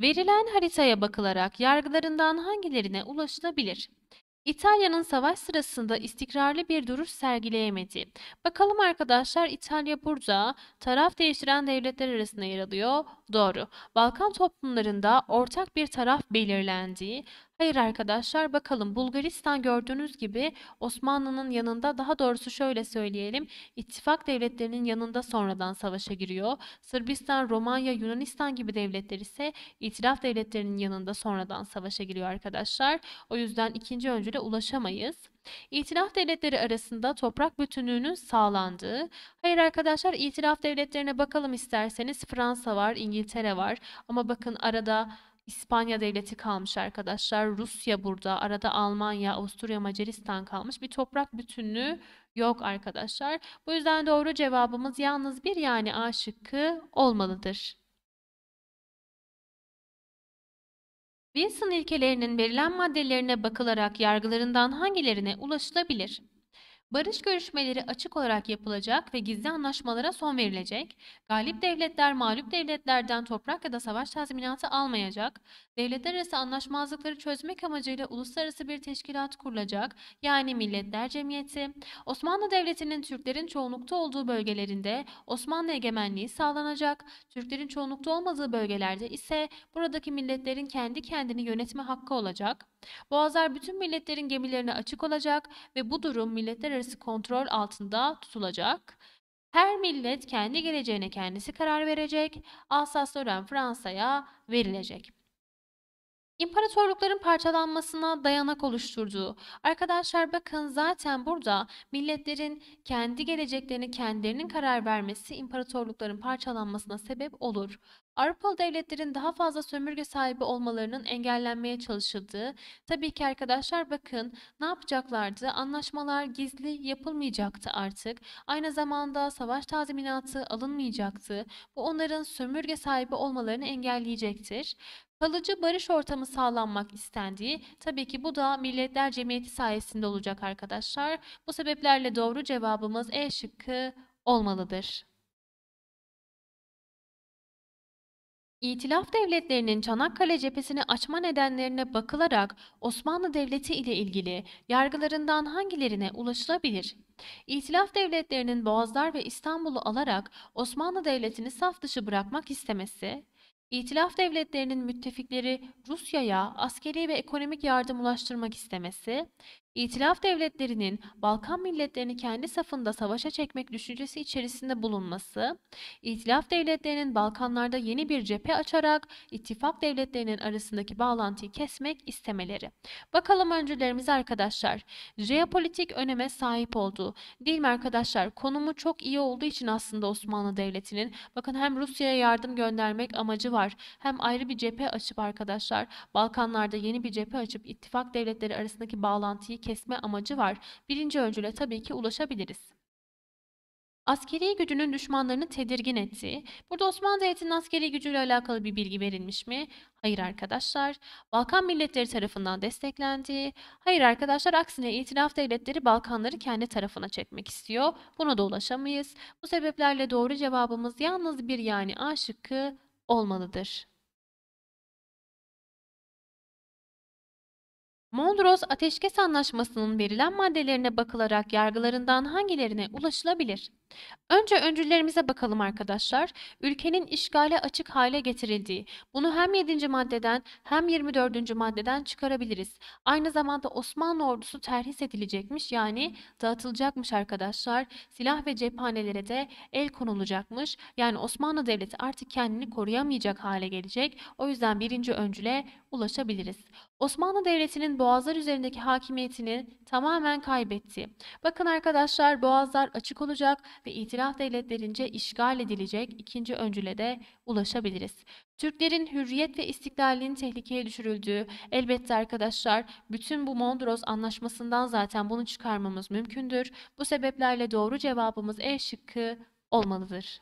Verilen haritaya bakılarak yargılarından hangilerine ulaşılabilir? İtalya'nın savaş sırasında istikrarlı bir duruş sergileyemedi. Bakalım arkadaşlar İtalya burada taraf değiştiren devletler arasında yer alıyor. Doğru. Balkan toplumlarında ortak bir taraf belirlendi. Hayır arkadaşlar bakalım Bulgaristan gördüğünüz gibi Osmanlı'nın yanında daha doğrusu şöyle söyleyelim ittifak devletlerinin yanında sonradan savaşa giriyor. Sırbistan, Romanya, Yunanistan gibi devletler ise itilaf devletlerinin yanında sonradan savaşa giriyor arkadaşlar. O yüzden ikinci öncüle ulaşamayız. İtilaf devletleri arasında toprak bütünlüğünün sağlandığı. Hayır arkadaşlar itilaf devletlerine bakalım isterseniz Fransa var, İngiltere var ama bakın arada İspanya devleti kalmış arkadaşlar. Rusya burada. Arada Almanya, Avusturya, Macaristan kalmış. Bir toprak bütünlüğü yok arkadaşlar. Bu yüzden doğru cevabımız yalnız bir yani A şıkkı olmalıdır. Wilson ilkelerinin verilen maddelerine bakılarak yargılarından hangilerine ulaşılabilir? Barış görüşmeleri açık olarak yapılacak ve gizli anlaşmalara son verilecek. Galip devletler mağlup devletlerden toprak ya da savaş tazminatı almayacak. Devletler arası anlaşmazlıkları çözmek amacıyla uluslararası bir teşkilat kurulacak. Yani Milletler Cemiyeti. Osmanlı Devleti'nin Türklerin çoğunlukta olduğu bölgelerinde Osmanlı egemenliği sağlanacak. Türklerin çoğunlukta olmadığı bölgelerde ise buradaki milletlerin kendi kendini yönetme hakkı olacak. Boğazlar bütün milletlerin gemilerine açık olacak ve bu durum milletler arası kontrol altında tutulacak. Her millet kendi geleceğine kendisi karar verecek. Alsas-Lorraine Fransa'ya verilecek. İmparatorlukların parçalanmasına dayanak oluşturduğu. Arkadaşlar bakın zaten burada milletlerin kendi geleceklerini kendilerinin karar vermesi imparatorlukların parçalanmasına sebep olur. Avrupalı devletlerin daha fazla sömürge sahibi olmalarının engellenmeye çalışıldığı. Tabii ki arkadaşlar bakın ne yapacaklardı? Anlaşmalar gizli yapılmayacaktı artık. Aynı zamanda savaş tazminatı alınmayacaktı. Bu onların sömürge sahibi olmalarını engelleyecektir. Kalıcı barış ortamı sağlanmak istendiği, tabii ki bu da Milletler Cemiyeti sayesinde olacak arkadaşlar. Bu sebeplerle doğru cevabımız E şıkkı olmalıdır. İtilaf devletlerinin Çanakkale cephesini açma nedenlerine bakılarak Osmanlı Devleti ile ilgili yargılarından hangilerine ulaşılabilir? İtilaf devletlerinin Boğazlar ve İstanbul'u alarak Osmanlı Devleti'ni saf dışı bırakmak istemesi, İtilaf devletlerinin müttefikleri Rusya'ya askeri ve ekonomik yardım ulaştırmak istemesi, İtilaf devletlerinin Balkan milletlerini kendi safında savaşa çekmek düşüncesi içerisinde bulunması, İtilaf devletlerinin Balkanlarda yeni bir cephe açarak ittifak devletlerinin arasındaki bağlantıyı kesmek istemeleri. Bakalım öncülerimiz arkadaşlar. Jeopolitik öneme sahip olduğu. Değil mi arkadaşlar? Konumu çok iyi olduğu için aslında Osmanlı Devleti'nin bakın hem Rusya'ya yardım göndermek amacı var. Hem ayrı bir cephe açıp arkadaşlar Balkanlarda yeni bir cephe açıp ittifak devletleri arasındaki bağlantıyı kesme amacı var. Birinci öncüle tabii ki ulaşabiliriz. Askeri gücünün düşmanlarını tedirgin ettiği. Burada Osmanlı Devleti'nin askeri gücüyle alakalı bir bilgi verilmiş mi? Hayır arkadaşlar. Balkan milletleri tarafından desteklendiği. Hayır arkadaşlar aksine itilaf devletleri Balkanları kendi tarafına çekmek istiyor. Buna da ulaşamayız. Bu sebeplerle doğru cevabımız yalnız bir yani A şıkkı olmalıdır. Mondros Ateşkes Anlaşması'nın verilen maddelerine bakılarak yargılarından hangilerine ulaşılabilir? Önce öncüllerimize bakalım arkadaşlar. Ülkenin işgale açık hale getirildiği. Bunu hem 7. maddeden hem 24. maddeden çıkarabiliriz. Aynı zamanda Osmanlı ordusu terhis edilecekmiş yani dağıtılacakmış arkadaşlar. Silah ve cephanelere de el konulacakmış. Yani Osmanlı Devleti artık kendini koruyamayacak hale gelecek. O yüzden birinci öncüle ulaşabiliriz. Osmanlı Devleti'nin boğazlar üzerindeki hakimiyetini tamamen kaybetti. Bakın arkadaşlar boğazlar açık olacak ve itilaf devletlerince işgal edilecek ikinci öncüle de ulaşabiliriz. Türklerin hürriyet ve istiklalinin tehlikeye düşürüldüğü elbette arkadaşlar bütün bu Mondros anlaşmasından zaten bunu çıkarmamız mümkündür. Bu sebeplerle doğru cevabımız E şıkkı olmalıdır.